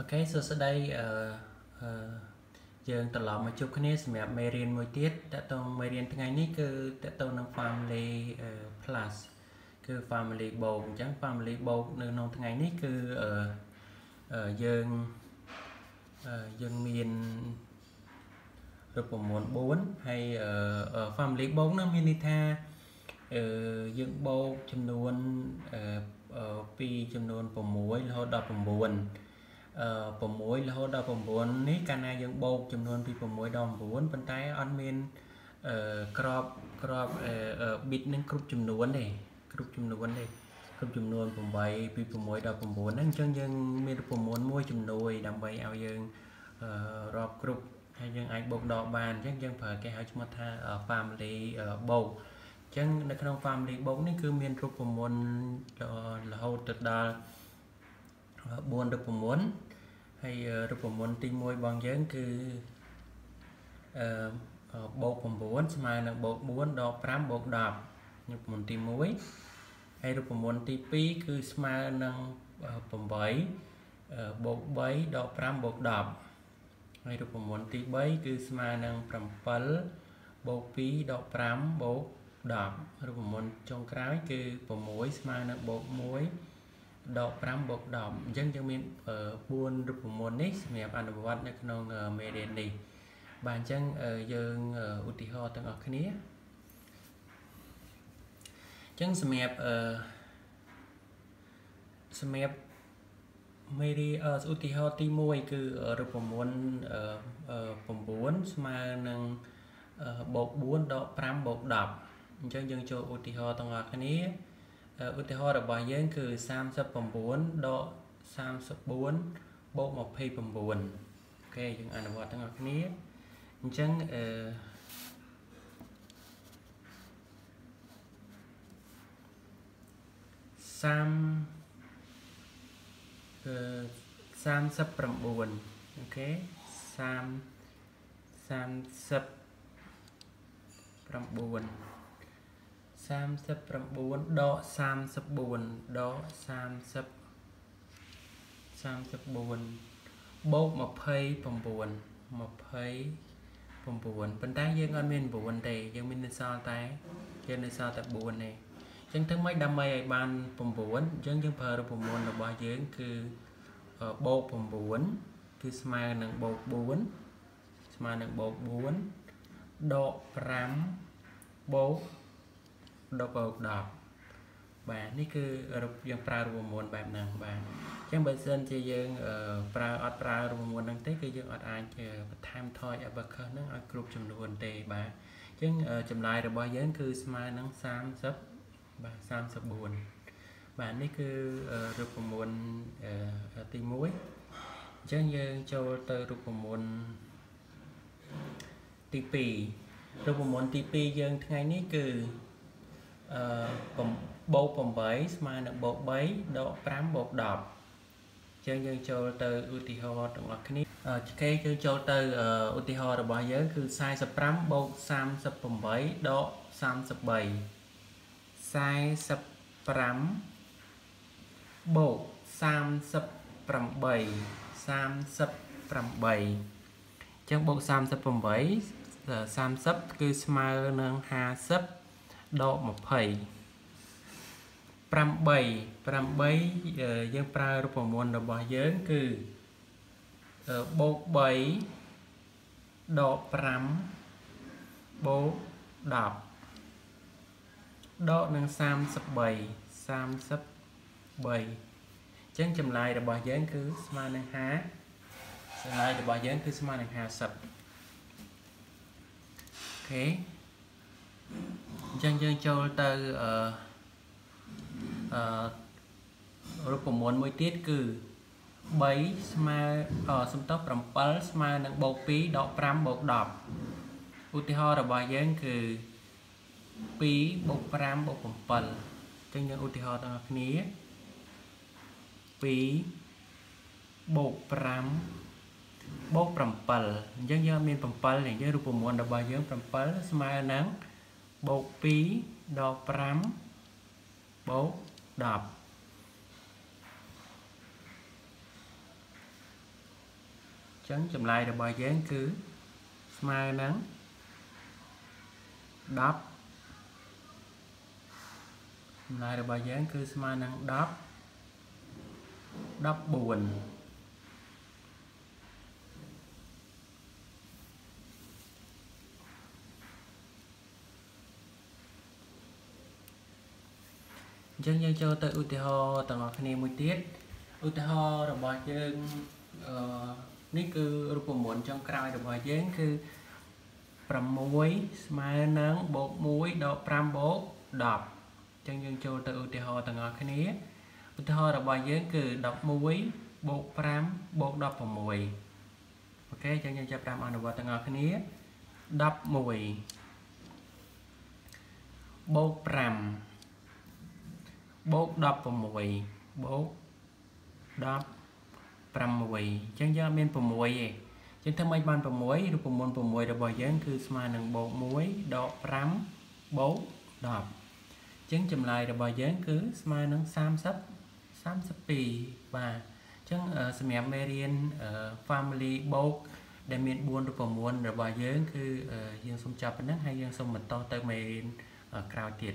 អូខេសួស្តីអឺអឺយើងត្រឡប់មកជួបគ្នាសម្រាប់មេរៀនមួយទៀតតើតើមេរៀនថ្ងៃនេះគឺតើតើនឹង family plus គឺ family បូកអញ្ចឹង family បូកនៅក្នុងថ្ងៃនេះគឺអឺយើងយើងមានរូបមន្ត4ហើយ family បូកនោះមានន័យថាអឺយើងបូកចំនួនអឺពីចំនួន6រហូតដល់9 6រហូតដល់9នេះកាលណាយើងបូកចំនួនពី6ដល់9ប៉ុន្តែអត់មានក្របក្រប bit នឹងគ្រប់ចំនួនទេគ្រប់ចំនួនទេគ្រប់ចំនួន8ពី6ដល់9ហ្នឹងអញ្ចឹងយើងមានរូបមន្តមួយចំនួនដើម្បីឲ្យយើងរាប់គ្រប់ហើយយើងអាចបូកដកបានអញ្ចឹងយើងប្រើគេហៅឈ្មោះថា family បូកអញ្ចឹងនៅក្នុង family បូកនេះគឺមានរូបមន្តរហូតទៅដល់4រូបមន្ត ហើយរូបមន្តទី1របស់យើងគឺអឺបូក9ស្មើនឹងបូក4ដក5បូក10រូបមន្តទី1ហើយរូបមន្តទី2គឺស្មើនឹង8បូក3ដក5បូក10ហើយរូបមន្តទី3គឺស្មើនឹង7បូក2ដក5បូក10រូបមន្តចុងក្រោយគឺ6ស្មើនឹងបូក1 ដក5បូក10អញ្ចឹងយើងមាន4រូបមន្តនេះសម្រាប់អនុវត្តនៅក្នុងមេរៀននេះបាទអញ្ចឹងយើងឧទាហរណ៍ទាំងអស់គ្នាអញ្ចឹងសម្រាប់អឺសម្រាប់មេរៀនឧទាហរណ៍ទី1គឺរូបមន្ត9ស្មើនឹងបូក4ដក5បូក10អញ្ចឹងយើងចូលឧទាហរណ៍ទាំងអស់គ្នា ឧទាហរណ៍របស់យើងគឺ39ដក34បូក29អូខេយើងអនុវត្តទាំងអស់គ្នាអញ្ចឹងអឺ30អឺ39អូខេ30 39 39ដក34ដក30 34បូក29 29ប៉ុន្តែយើងអត់មាន9ទេយើងមាននៅសល់តែយើងនៅសល់តែ4ទេអញ្ចឹងធ្វើម៉េចដើម្បីឲ្យបាន9អញ្ចឹងយើងប្រើរូបមន្តរបស់យើងគឺបូក9គឺស្មើនឹងបូក4ស្មើនឹងបូក4ដក5បូក 10បូក10បាទនេះគឺយើងប្រើរូបមន្តបែបហ្នឹងបាទអញ្ចឹងបើសិនជាយើងប្រើអត់ប្រើរូបមន្តហ្នឹងទេគឺយើងអត់អាចបន្ថែមថយ abacus ហ្នឹងឲ្យគ្រប់ចំនួនទេបាទអញ្ចឹងចម្លើយរបស់យើងគឺស្មើនឹង30បាទ34បាទនេះគឺរូបមន្តទី1អញ្ចឹងយើងចូលទៅរូបមន្តទី2រូបមន្តទី2យើងថ្ងៃនេះគឺ អឺបូក8ស្មើនឹងបូក3ដក5បូក10អញ្ចឹងយើងចូលទៅឧទាហរណ៍ទាំងអស់គ្នាគេយើងចូលទៅឧទាហរណ៍របស់យើងគឺ45បូក38ដក33 45បូក38 38អញ្ចឹងបូក38 30គឺស្មើនឹង50 ដក20 8 8យើងប្រើរូបមន្តរបស់យើងគឺបូក3ដក5បូក10ដកនឹង33 33អញ្ចឹងចម្លើយរបស់យើងគឺស្មើនឹង50ចម្លើយរបស់យើងគឺស្មើនឹង50អូខេ អញ្ចឹងយើងចូលទៅអឺអឺរូបមន្តមួយទៀតគឺ3ស្មើសំដៅ7ស្មើនឹងបូក2ដក5បូក10ឧទាហរណ៍របស់យើងគឺ2បូក5បូក7អញ្ចឹងយើងឧទាហរណ៍ដល់គ្នា2បូក5បូក7អញ្ចឹងយើងមាន7អញ្ចឹងរូបមន្តរបស់យើង7ស្មើនឹង បូក2ដក5បូក10ចឹងចម្លើយរបស់យើងគឺស្មើនឹង10ចម្លើយរបស់យើងគឺស្មើនឹង10 14 អញ្ចឹងយើងចូលទៅឧទាហរណ៍ទាំងអស់គ្នាមួយទៀតឧទាហរណ៍របស់យើងអឺនេះគឺរូបមន្តចុងក្រោយរបស់យើងគឺ6ស្មើនឹងបូក1ដក5បូក10អញ្ចឹងយើងចូលទៅឧទាហរណ៍ទាំងអស់គ្នាឧទាហរណ៍របស់យើងគឺ11បូក5បូក16អូខេអញ្ចឹងយើងចាប់តាមអនុវត្តទាំងអស់គ្នា11បូក5 បូក16បូក16អញ្ចឹងយើងអត់មាន6ទេអញ្ចឹងធ្វើម៉េចបាន6រូបមន្ត6របស់យើងគឺស្មើនឹងបូក1ដក5បូក10អញ្ចឹងចម្លើយរបស់យើងគឺស្មើនឹង30 32បាទអញ្ចឹងសម្រាប់មេរៀន family បូកដែលមាន4រូបមន្តរបស់យើងគឺយើងសូមចាប់ប៉ុណ្ណឹងហើយយើងសូមបន្តទៅមេរៀនក្រោយទៀត